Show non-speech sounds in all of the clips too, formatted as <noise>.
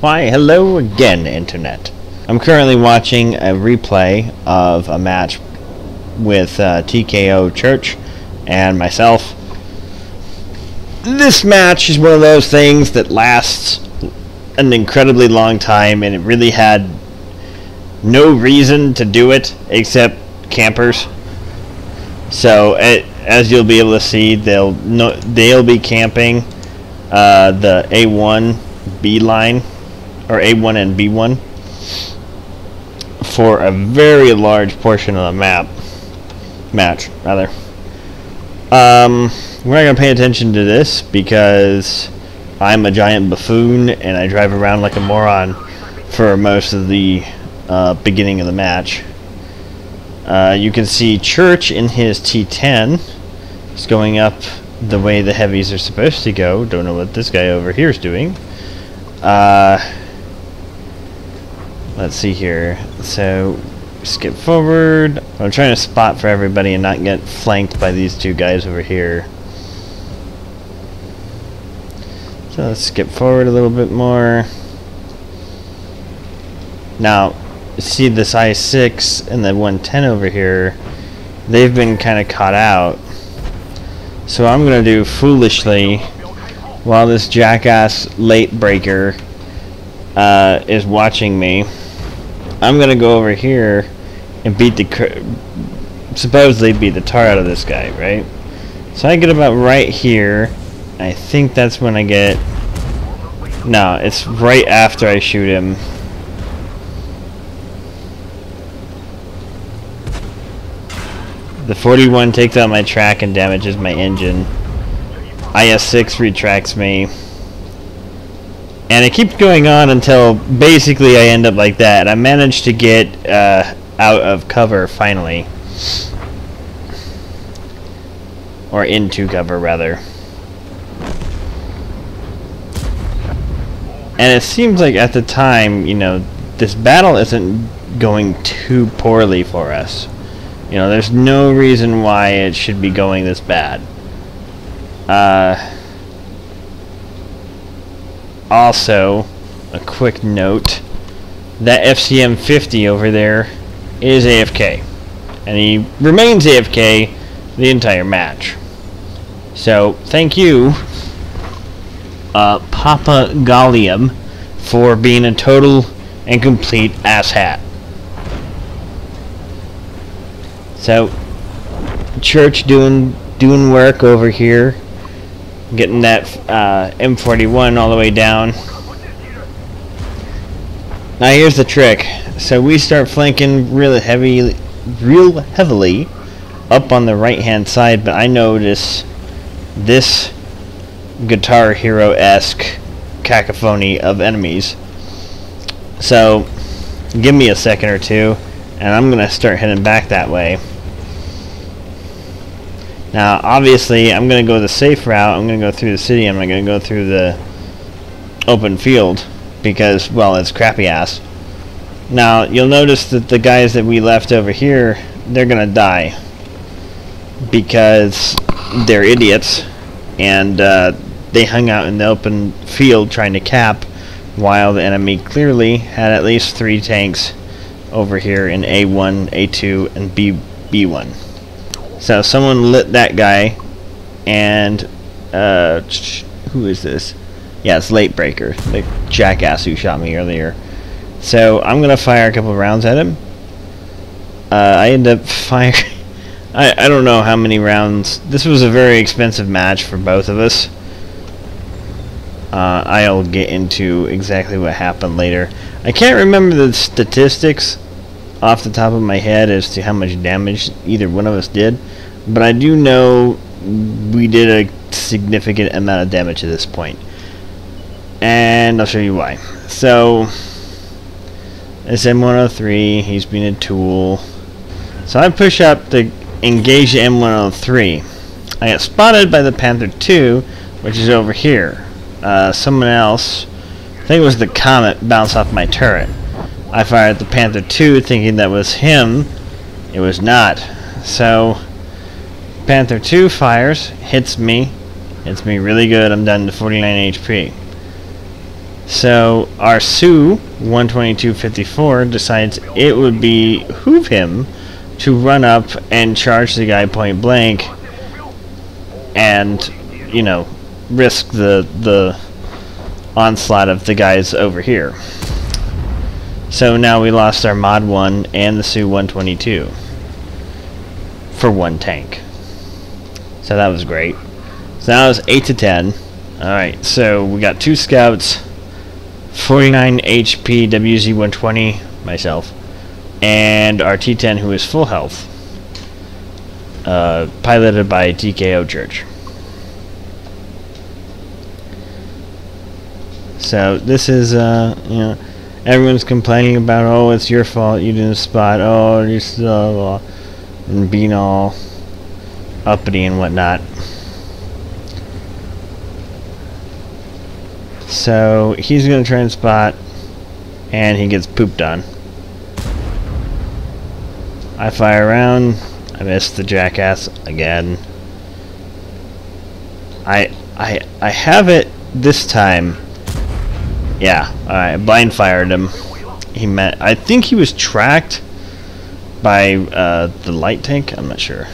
Why, hello again, Internet. I'm currently watching a replay of a match with uh, TKO Church and myself. This match is one of those things that lasts an incredibly long time, and it really had no reason to do it except campers. So, it, as you'll be able to see, they'll no, they'll be camping uh, the A1 B line or A1 and B1 for a very large portion of the map match rather. Um, we're not gonna pay attention to this because I'm a giant buffoon and I drive around like a moron for most of the uh, beginning of the match. Uh, you can see Church in his T10 is going up the way the heavies are supposed to go. Don't know what this guy over here is doing. Uh, let's see here. So, skip forward. I'm trying to spot for everybody and not get flanked by these two guys over here. So let's skip forward a little bit more. Now, see this IS-6 and the 110 over here, they've been kind of caught out. So I'm going to do foolishly while this jackass late breaker uh, is watching me. I'm to go over here and beat the supposedly beat the tar out of this guy, right? So I get about right here. I think that's when I get no, it's right after I shoot him. The 41 takes out my track and damages my engine. IS-6 retracts me. And it keeps going on until basically I end up like that. I managed to get uh, out of cover finally. Or into cover, rather. And it seems like at the time, you know, this battle isn't going too poorly for us. You know, there's no reason why it should be going this bad. Uh, also, a quick note, that FCM 50 over there is AFK. And he remains AFK the entire match. So, thank you, uh, Papa Gallium, for being a total and complete asshat. So, church doing doing work over here, getting that uh, M41 all the way down. Now here's the trick. So we start flanking really heavy, real heavily up on the right hand side, but I notice this Guitar Hero-esque cacophony of enemies. So give me a second or two and I'm gonna start heading back that way. Now, obviously, I'm gonna go the safe route. I'm gonna go through the city. I'm not gonna go through the open field because, well, it's crappy ass. Now, you'll notice that the guys that we left over here, they're gonna die because they're idiots and uh, they hung out in the open field trying to cap while the enemy clearly had at least three tanks over here in A1, A2, and B, B1. So someone lit that guy, and uh, who is this? Yeah, it's Late Breaker, the jackass who shot me earlier. So I'm gonna fire a couple rounds at him. Uh, I end up firing. <laughs> I I don't know how many rounds. This was a very expensive match for both of us. Uh, I'll get into exactly what happened later. I can't remember the statistics off the top of my head as to how much damage either one of us did, but I do know we did a significant amount of damage at this point. And I'll show you why. So, this M103, he's been a tool. So I push up to engage the M103. I get spotted by the Panther 2, which is over here uh, someone else, I think it was the Comet, bounced off my turret. I fired the Panther 2 thinking that was him. It was not. So, Panther 2 fires, hits me, hits me really good, I'm down to 49 HP. So our Sioux 12254 decides it would behoove him to run up and charge the guy point blank and you know risk the the onslaught of the guys over here. So now we lost our Mod 1 and the Su-122 for one tank. So that was great. So now it's 8 to 10. Alright, so we got two scouts, 49 HP WZ 120, myself, and our T10 who is full health, uh, piloted by TKO Church. So this is, uh, you know, everyone's complaining about, oh, it's your fault, you didn't spot, oh, you're so, uh, and being all uppity and whatnot. So he's going to try and spot, and he gets pooped on. I fire around. I miss the jackass again. I I I have it this time. Yeah, I blind fired him. He met. I think he was tracked by uh, the light tank. I'm not sure.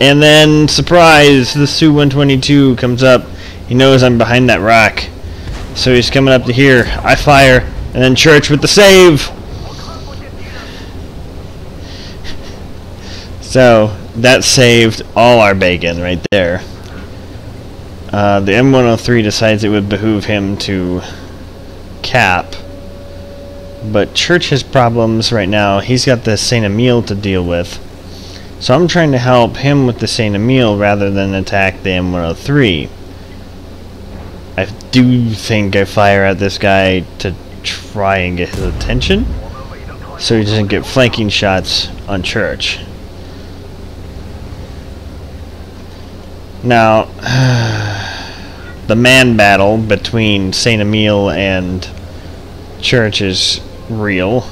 And then, surprise! The Su-122 comes up. He knows I'm behind that rock, so he's coming up to here. I fire, and then Church with the save. So that saved all our bacon right there. Uh, the M103 decides it would behoove him to cap. But Church has problems right now. He's got the St. Emile to deal with. So I'm trying to help him with the St. Emile rather than attack the M103. I do think I fire at this guy to try and get his attention. So he doesn't get flanking shots on Church. Now, <sighs> the man battle between St. Emile and Church is real.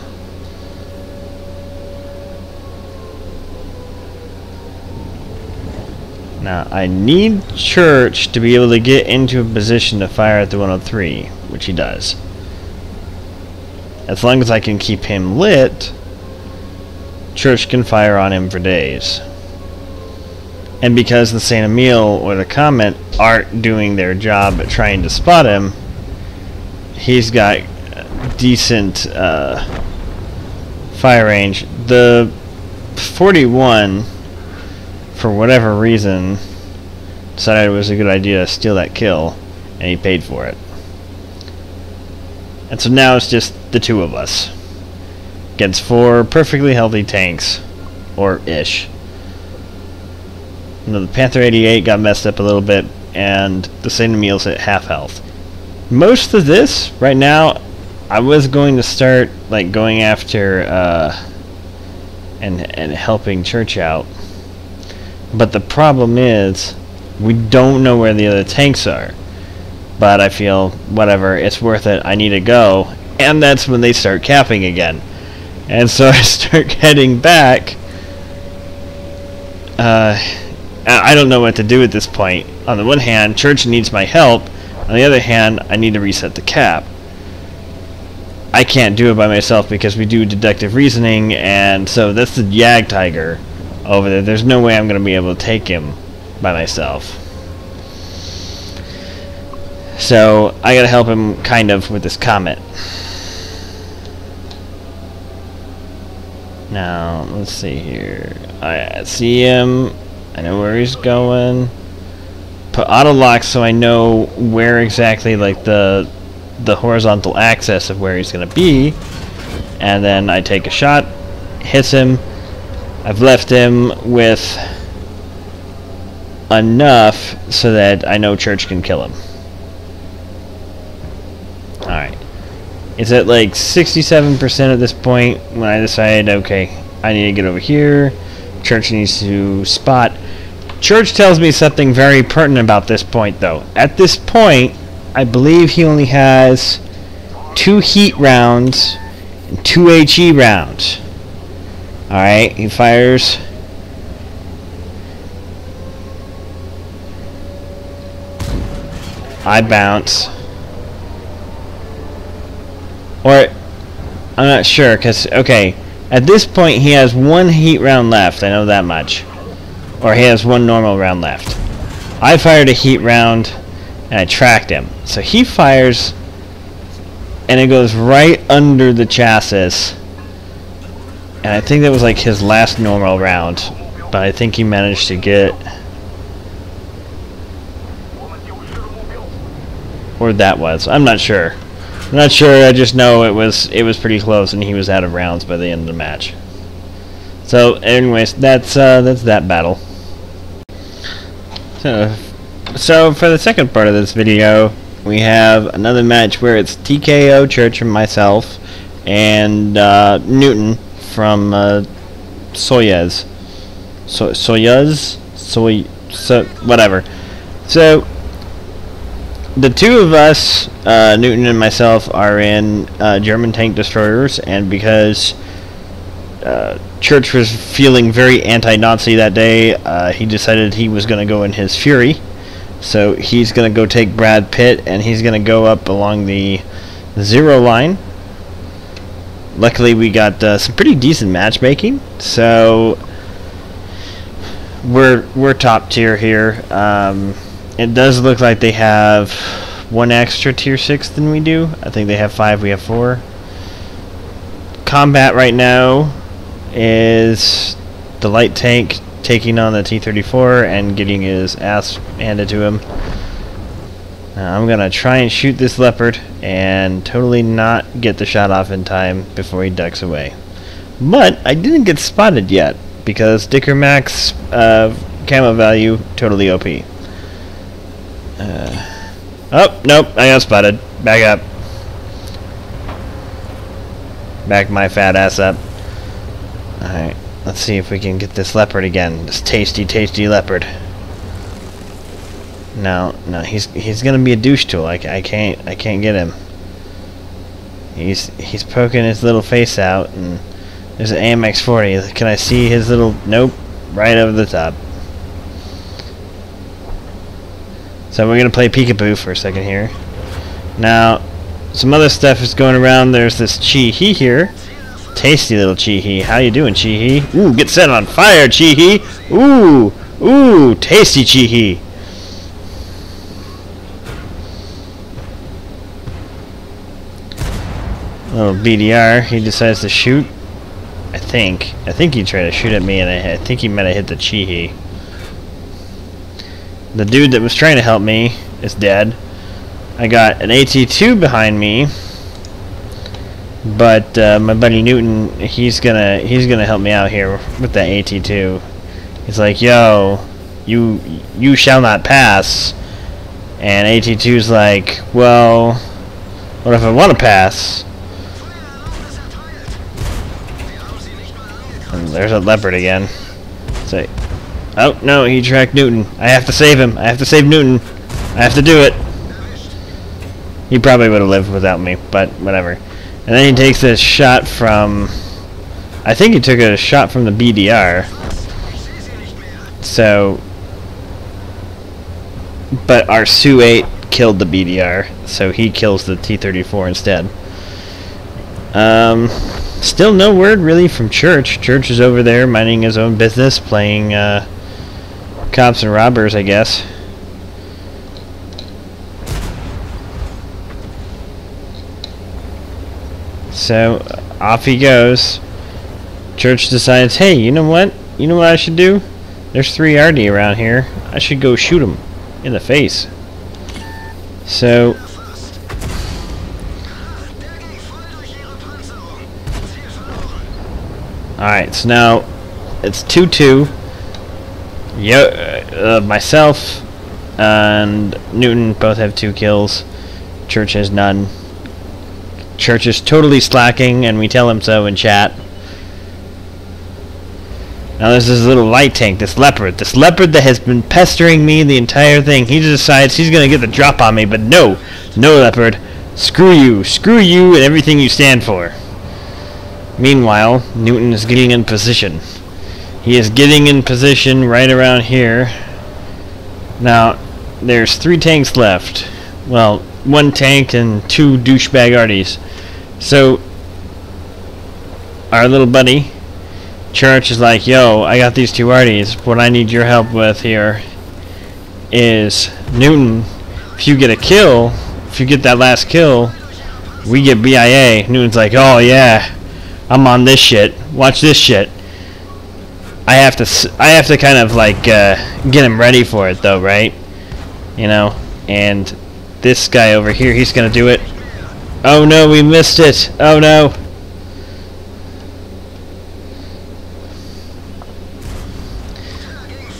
Now, I need Church to be able to get into a position to fire at the 103, which he does. As long as I can keep him lit, Church can fire on him for days. And because the St. Emile or the Comet aren't doing their job at trying to spot him, he's got decent uh, fire range. The 41, for whatever reason, decided it was a good idea to steal that kill, and he paid for it. And so now it's just the two of us. Against four perfectly healthy tanks. Or ish. You know, the Panther 88 got messed up a little bit, and the St. Emile's at half health. Most of this, right now, I was going to start, like, going after, uh, and, and helping Church out. But the problem is, we don't know where the other tanks are. But I feel, whatever, it's worth it, I need to go. And that's when they start capping again. And so <laughs> I start heading back. Uh, I don't know what to do at this point. On the one hand, Church needs my help. On the other hand, I need to reset the cap. I can't do it by myself because we do deductive reasoning, and so that's the Jag Tiger over there. There's no way I'm going to be able to take him by myself. So I got to help him kind of with this comet. Now, let's see here. I see him. I know where he's going. Put auto lock so I know where exactly like the the horizontal axis of where he's gonna be. And then I take a shot, hits him. I've left him with enough so that I know Church can kill him. Alright. It's at like 67% at this point when I decide, okay, I need to get over here. Church needs to spot. Church tells me something very pertinent about this point, though. At this point, I believe he only has two heat rounds and two HE rounds. Alright, he fires. I bounce. Or, I'm not sure, because, okay, at this point he has one heat round left, I know that much. Or he has one normal round left. I fired a heat round, and I tracked him. So he fires, and it goes right under the chassis. And I think that was like his last normal round. But I think he managed to get... Or that was. I'm not sure. I'm not sure, I just know it was it was pretty close and he was out of rounds by the end of the match. So anyways, that's uh, that's that battle. So so for the second part of this video, we have another match where it's TKO Church and myself and uh, Newtin from uh, Soyuz. So Soyuz? Soy so whatever. So the two of us, uh, Newtin and myself, are in uh, German tank destroyers, and because uh, Church was feeling very anti-Nazi that day, uh, he decided he was going to go in his Fury. So he's going to go take Brad Pitt, and he's going to go up along the zero line. Luckily, we got uh, some pretty decent matchmaking, so we're we're top tier here. Um, it does look like they have one extra tier 6 than we do. I think they have 5, we have 4. Combat right now is the light tank taking on the T-34 and getting his ass handed to him. Now I'm going to try and shoot this leopard and totally not get the shot off in time before he ducks away. But I didn't get spotted yet because Dicker Max uh, camo value totally OP. Uh, oh, nope, I got spotted. Back up. Back my fat ass up. Alright, let's see if we can get this leopard again. This tasty, tasty leopard. No, no, he's he's gonna be a douche tool. I, I can't I can't get him. He's he's poking his little face out, and there's an AMX 40. Can I see his little? Nope, right over the top. So we're to play peekaboo for a second here. Now, some other stuff is going around. There's this Chi-He here. Tasty little Chi-He. How you doing, Chi-He? Ooh, get set on fire, Chi-He. Ooh, ooh, tasty Chi-He. Little BDR. He decides to shoot. I think. I think he tried to shoot at me, and I, I think he might have hit the Chi-He. The dude that was trying to help me is dead. I got an AT2 behind me, but uh, my buddy Newtin, he's gonna he's gonna help me out here with that AT2. He's like, "Yo, you you shall not pass." And AT2's like, "Well, what if I want to pass?" And there's a leopard again. Say, Oh, no, he tracked Newtin. I have to save him. I have to save Newtin. I have to do it. He probably would have lived without me, but whatever. And then he takes a shot from... I think he took a shot from the BDR. So... But our Su-8 killed the BDR, so he kills the T-34 instead. Um, still no word really from Church. Church is over there minding his own business, playing... Uh, cops and robbers, I guess. So, off he goes. Church decides, hey, you know what? You know what I should do? There's three RD around here. I should go shoot them in the face. So, Alright, so now it's 2-2. Yo, uh, myself and Newtin both have two kills. Church has none. Church is totally slacking, and we tell him so in chat. Now there's this little light tank, this leopard. This leopard that has been pestering me the entire thing. He decides he's going to get the drop on me, but no. No, leopard. Screw you. Screw you and everything you stand for. Meanwhile, Newtin is getting in position. He is getting in position right around here. Now, there's three tanks left. Well, one tank and two douchebag arties. So, our little buddy, Church, is like, yo, I got these two arties. What I need your help with here is Newtin. If you get a kill, if you get that last kill, we get BIA. Newtin's like, oh yeah, I'm on this shit. Watch this shit. I have to, I have to kind of like uh, get him ready for it though, right? You know, and this guy over here, he's gonna do it. Oh no, we missed it. Oh no.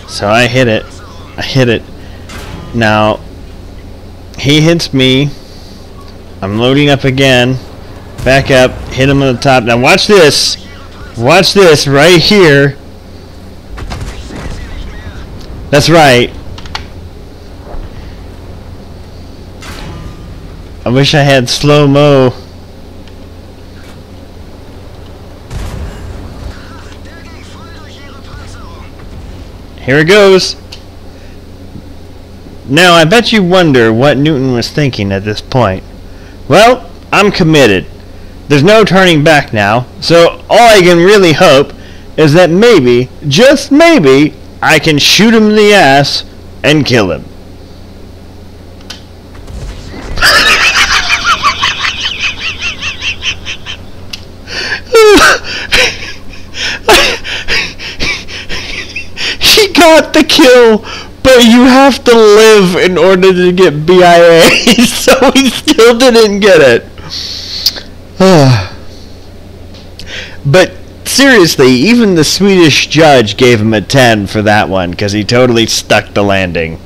So I hit it. I hit it. Now, he hits me. I'm loading up again. Back up. Hit him on the top. Now watch this. Watch this right here. That's right. I wish I had slow-mo. Here it goes. Now, I bet you wonder what Newtin was thinking at this point. Well, I'm committed. There's no turning back now, so all I can really hope is that maybe, just maybe, I can shoot him in the ass and kill him. Got the kill, but you have to live in order to get BIA, <laughs> so he still didn't get it. <sighs> but seriously, even the Swedish judge gave him a 10 for that one because he totally stuck the landing.